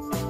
podcast.